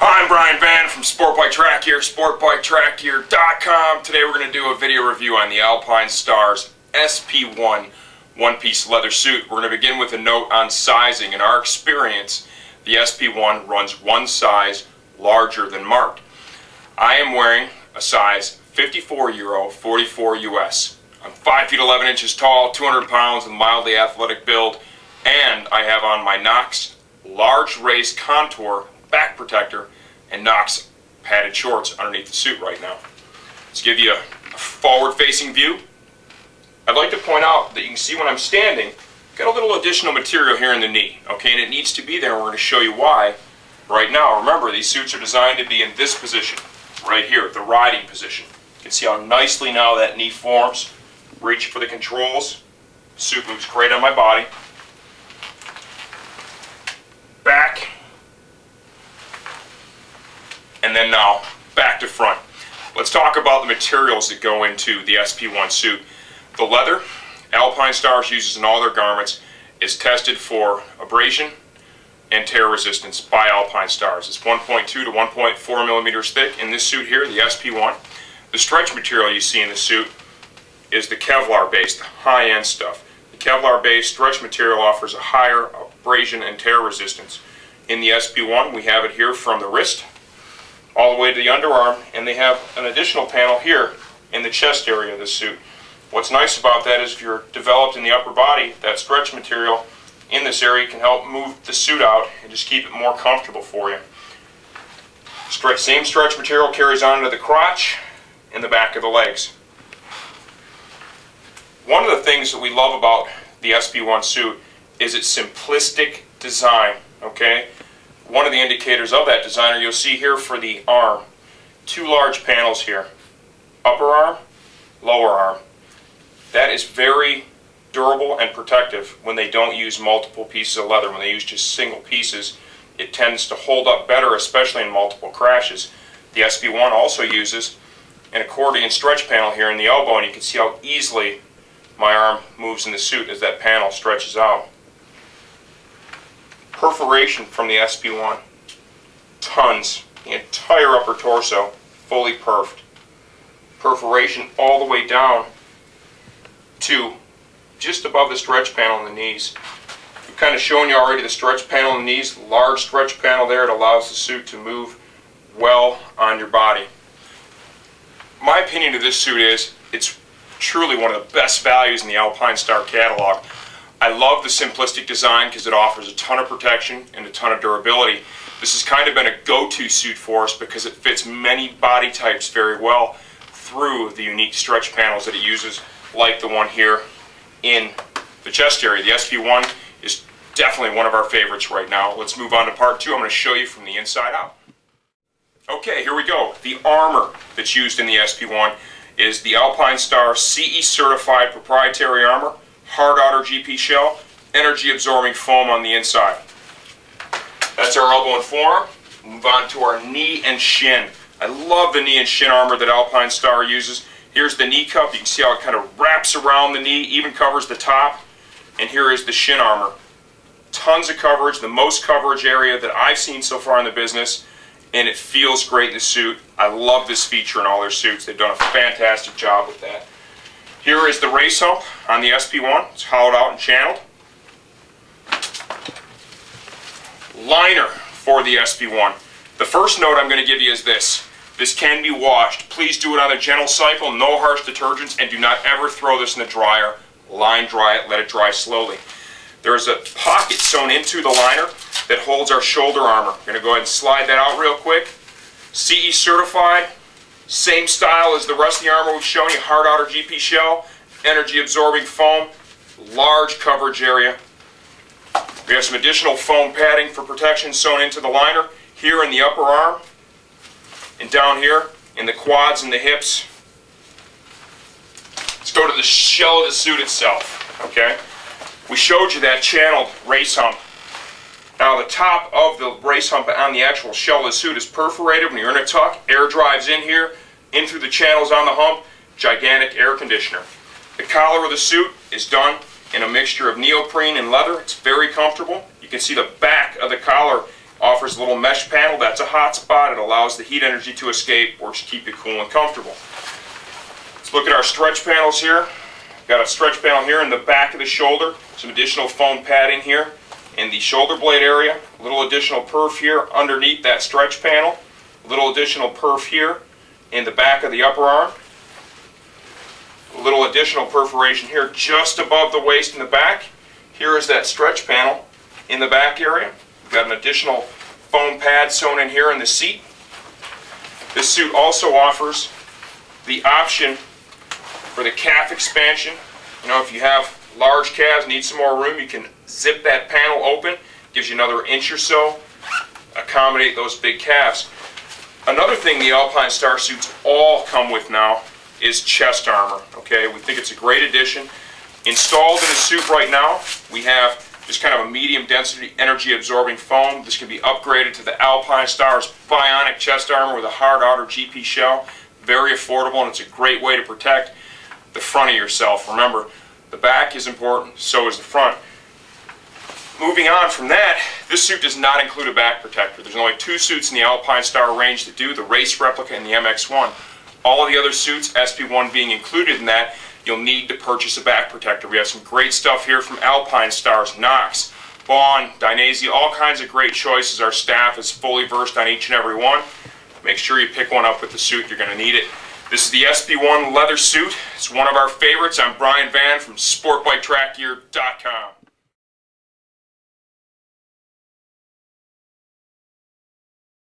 Hi, I'm Brian Van from Sportbike Track Gear, sportbiketrackgear.com. Today we're going to do a video review on the Alpinestars SP1 one-piece leather suit. We're going to begin with a note on sizing. In our experience, the SP1 runs one size larger than marked. I am wearing a size 54 Euro, 44 US. I'm 5 feet 11 inches tall, 200 pounds, and mildly athletic build, and I have on my Knox large race contour back protector and Knox padded shorts underneath the suit right now. Let's give you a forward-facing view. I'd like to point out that you can see when I'm standing, got a little additional material here in the knee, okay, and it needs to be there, and we're going to show you why right now. Remember, these suits are designed to be in this position, right here, the riding position. You can see how nicely now that knee forms. Reach for the controls. Suit moves great on my body. Back and now back to front. Let's talk about the materials that go into the SP1 suit. The leather Alpinestars uses in all their garments is tested for abrasion and tear resistance by Alpinestars. It's 1.2 to 1.4 millimeters thick in this suit here, the SP1. The stretch material you see in the suit is the Kevlar based, high-end stuff. The Kevlar based stretch material offers a higher abrasion and tear resistance. In the SP1 we have it here from the wrist all the way to the underarm, and they have an additional panel here in the chest area of the suit. What's nice about that is if you're developed in the upper body, that stretch material in this area can help move the suit out and just keep it more comfortable for you. Stretch, same stretch material carries on to the crotch and the back of the legs. One of the things that we love about the SP1 suit is its simplistic design, okay? One of the indicators of that designer you'll see here for the arm. Two large panels here. Upper arm, lower arm. That is very durable and protective when they don't use multiple pieces of leather. When they use just single pieces, it tends to hold up better, especially in multiple crashes. The SP1 also uses an accordion stretch panel here in the elbow, and you can see how easily my arm moves in the suit as that panel stretches out perforation from the SP1. Tons. The entire upper torso fully perfed. Perforation all the way down to just above the stretch panel in the knees. We've kind of shown you already the stretch panel in the knees, large stretch panel there. It allows the suit to move well on your body. My opinion of this suit is it's truly one of the best values in the Alpinestar catalog. I love the simplistic design because it offers a ton of protection and a ton of durability. This has kind of been a go-to suit for us because it fits many body types very well through the unique stretch panels that it uses, like the one here in the chest area. The SP1 is definitely one of our favorites right now. Let's move on to part two. I'm going to show you from the inside out. Okay, here we go. The armor that's used in the SP1 is the Alpinestar CE certified proprietary armor hard outer GP shell, energy absorbing foam on the inside. That's our elbow and forearm. Move on to our knee and shin. I love the knee and shin armor that Alpinestar uses. Here's the knee cup. You can see how it kind of wraps around the knee, even covers the top. And here is the shin armor. Tons of coverage, the most coverage area that I've seen so far in the business. And it feels great in the suit. I love this feature in all their suits. They've done a fantastic job with that. Here is the race hump on the SP1. It's hollowed out and channeled. Liner for the SP1. The first note I'm going to give you is this. This can be washed. Please do it on a gentle cycle, no harsh detergents, and do not ever throw this in the dryer. Line dry it, let it dry slowly. There is a pocket sewn into the liner that holds our shoulder armor. I'm going to go ahead and slide that out real quick. CE certified, same style as the rest of the armor we've shown you, hard outer GP shell, energy absorbing foam, large coverage area. We have some additional foam padding for protection sewn into the liner here in the upper arm and down here in the quads and the hips. Let's go to the shell of the suit itself, okay? We showed you that channeled race hump. Now the top of the race hump on the actual shell of the suit is perforated. When you're in a tuck, air drives in here, in through the channels on the hump, gigantic air conditioner. The collar of the suit is done in a mixture of neoprene and leather. It's very comfortable. You can see the back of the collar Offers a little mesh panel, that's a hot spot. It allows the heat energy to escape, works to keep you cool and comfortable. Let's look at our stretch panels here. Got a stretch panel here in the back of the shoulder, some additional foam padding here in the shoulder blade area, a little additional perf here underneath that stretch panel, a little additional perf here in the back of the upper arm, a little additional perforation here just above the waist in the back. Here is that stretch panel in the back area. We've got an additional foam pad sewn in here in the seat. This suit also offers the option for the calf expansion. You know, if you have large calves, need some more room, you can zip that panel open. Gives you another inch or so. Accommodate those big calves. Another thing the Alpinestar suits all come with now is chest armor. Okay, we think it's a great addition. Installed in the suit right now, we have just kind of a medium density energy absorbing foam. This can be upgraded to the Alpinestar's bionic chest armor with a hard outer GP shell. Very affordable and it's a great way to protect the front of yourself. Remember, the back is important, so is the front. Moving on from that, this suit does not include a back protector. There's only two suits in the Alpinestar range that do, the Race Replica and the MX-1. All of the other suits, SP1 being included in that, you'll need to purchase a back protector. We have some great stuff here from Alpinestars, Knox, Bond, Dainese, all kinds of great choices. Our staff is fully versed on each and every one. Make sure you pick one up with the suit. You're going to need it. This is the SP1 leather suit. It's one of our favorites. I'm Brian Van from SportBikeTrackGear.com.